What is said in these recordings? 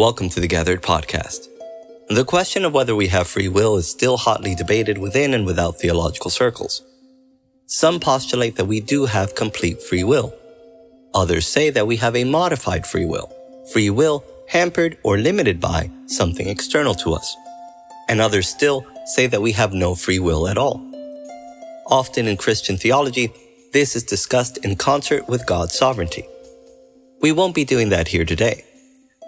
Welcome to the Gathered Podcast. The question of whether we have free will is still hotly debated within and without theological circles. Some postulate that we do have complete free will. Others say that we have a modified free will, free will hampered or limited by something external to us. And others still say that we have no free will at all. Often in Christian theology, this is discussed in concert with God's sovereignty. We won't be doing that here today,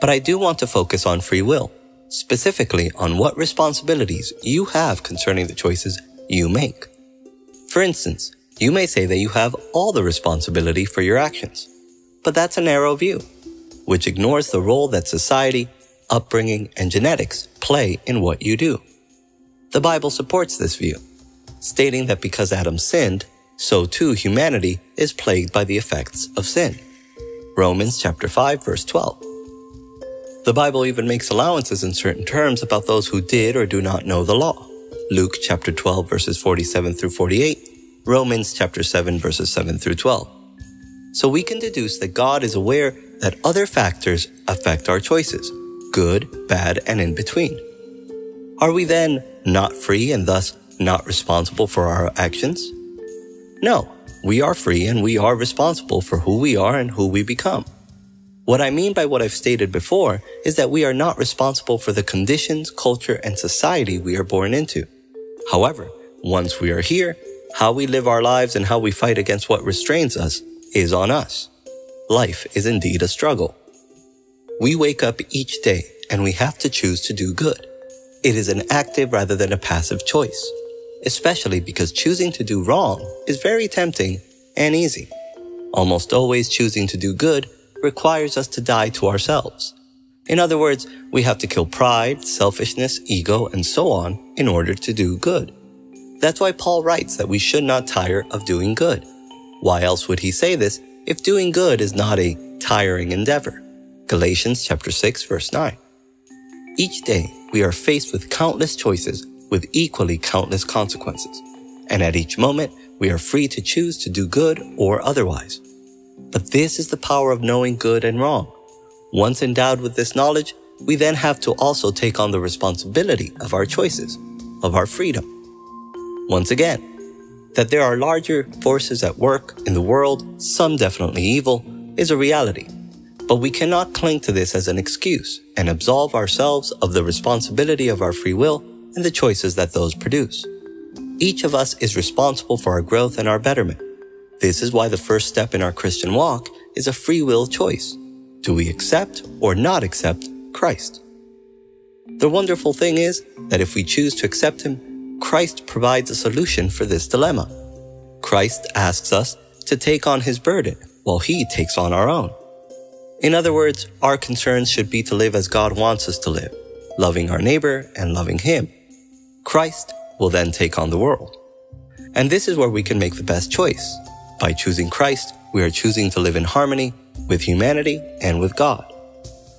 but I do want to focus on free will, specifically on what responsibilities you have concerning the choices you make. For instance, you may say that you have all the responsibility for your actions, but that's a narrow view, which ignores the role that society, upbringing, and genetics play in what you do. The Bible supports this view, stating that because Adam sinned, so too humanity is plagued by the effects of sin. Romans chapter 5 verse 12. The Bible even makes allowances in certain terms about those who did or do not know the law. Luke chapter 12 verses 47 through 48, Romans chapter 7 verses 7 through 12. So we can deduce that God is aware that other factors affect our choices, good, bad, and in between. Are we then not free and thus not responsible for our actions? No, we are free and we are responsible for who we are and who we become. What I mean by what I've stated before is that we are not responsible for the conditions, culture, and society we are born into. However, once we are here, how we live our lives and how we fight against what restrains us is on us. Life is indeed a struggle. We wake up each day and we have to choose to do good. It is an active rather than a passive choice, especially because choosing to do wrong is very tempting and easy. Almost always choosing to do good requires us to die to ourselves. In other words, we have to kill pride, selfishness, ego, and so on in order to do good. That's why Paul writes that we should not tire of doing good. Why else would he say this if doing good is not a tiring endeavor? Galatians chapter 6 verse 9. Each day we are faced with countless choices with equally countless consequences. And at each moment we are free to choose to do good or otherwise. But this is the power of knowing good and wrong. Once endowed with this knowledge, we then have to also take on the responsibility of our choices, of our freedom. Once again, that there are larger forces at work in the world, some definitely evil, is a reality. But we cannot cling to this as an excuse and absolve ourselves of the responsibility of our free will and the choices that those produce. Each of us is responsible for our growth and our betterment. This is why the first step in our Christian walk is a free will choice. Do we accept or not accept Christ? The wonderful thing is that if we choose to accept Him, Christ provides a solution for this dilemma. Christ asks us to take on His burden while He takes on our own. In other words, our concerns should be to live as God wants us to live, loving our neighbor and loving Him. Christ will then take on the world. And this is where we can make the best choice. By choosing Christ, we are choosing to live in harmony with humanity and with God.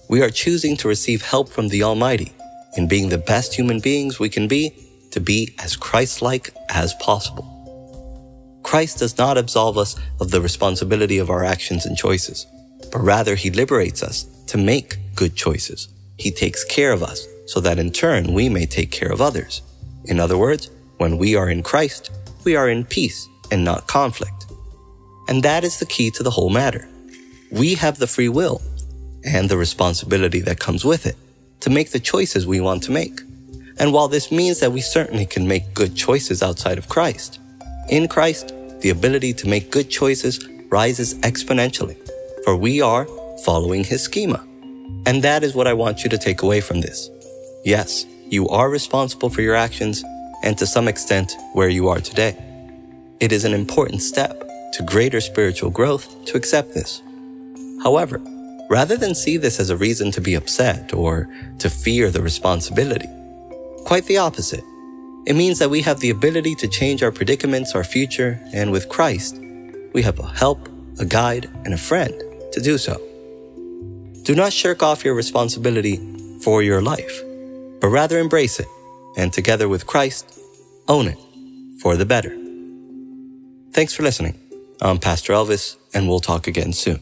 We are choosing to receive help from the Almighty in being the best human beings we can be to be as Christ-like as possible. Christ does not absolve us of the responsibility of our actions and choices, but rather he liberates us to make good choices. He takes care of us so that in turn we may take care of others. In other words, when we are in Christ, we are in peace and not conflict. And that is the key to the whole matter. We have the free will and the responsibility that comes with it to make the choices we want to make. And while this means that we certainly can make good choices outside of Christ, in Christ, the ability to make good choices rises exponentially, for we are following his schema. And that is what I want you to take away from this. Yes, you are responsible for your actions and to some extent where you are today. It is an important step to greater spiritual growth to accept this. However, rather than see this as a reason to be upset or to fear the responsibility, quite the opposite. It means that we have the ability to change our predicaments, our future, and with Christ, we have a help, a guide, and a friend to do so. Do not shirk off your responsibility for your life, but rather embrace it, and together with Christ, own it for the better. Thanks for listening. I'm Pastor Elvis, and we'll talk again soon.